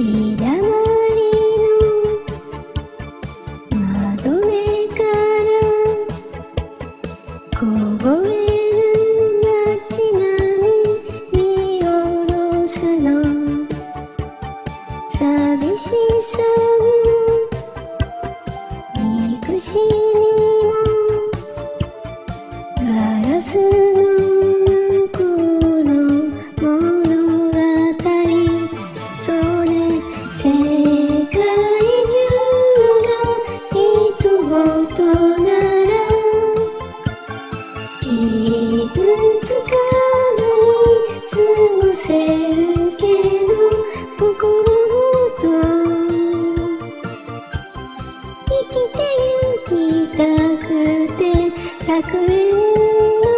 日だまりの窓めからこぼれる街並み見下ろすの寂しさも憎しみもガラス「楽園の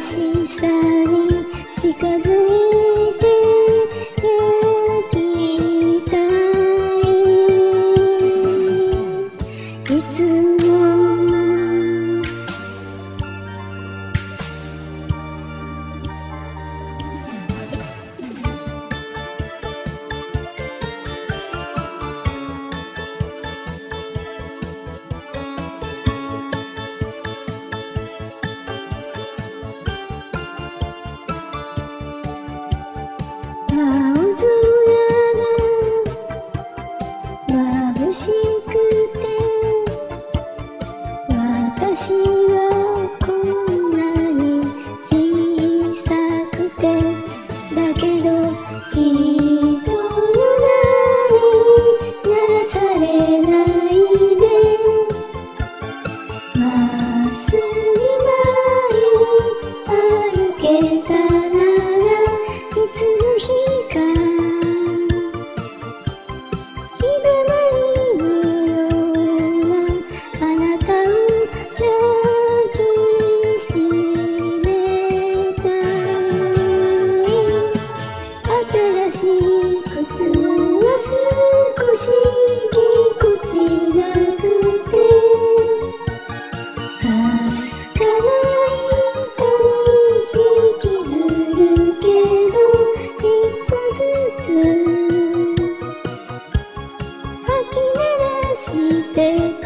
七三 খুশি して